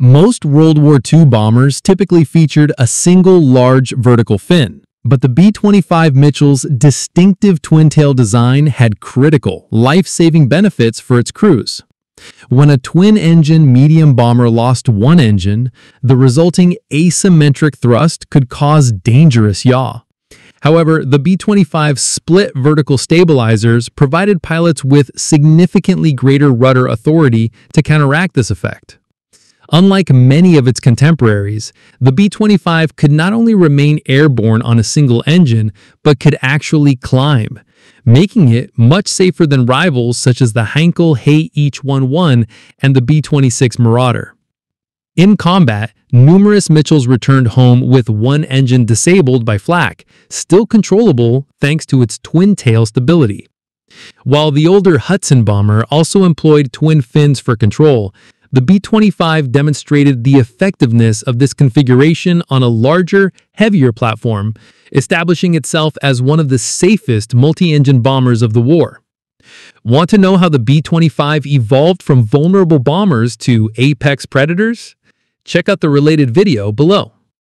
Most World War II bombers typically featured a single large vertical fin, but the B-25 Mitchell's distinctive twin-tail design had critical, life-saving benefits for its crews. When a twin-engine medium bomber lost one engine, the resulting asymmetric thrust could cause dangerous yaw. However, the B-25's split vertical stabilizers provided pilots with significantly greater rudder authority to counteract this effect. Unlike many of its contemporaries, the B-25 could not only remain airborne on a single engine, but could actually climb, making it much safer than rivals such as the Heinkel He 111 and the B-26 Marauder. In combat, numerous Mitchells returned home with one engine disabled by flak, still controllable thanks to its twin-tail stability. While the older Hudson bomber also employed twin fins for control, the B-25 demonstrated the effectiveness of this configuration on a larger, heavier platform, establishing itself as one of the safest multi-engine bombers of the war. Want to know how the B-25 evolved from vulnerable bombers to apex predators? Check out the related video below.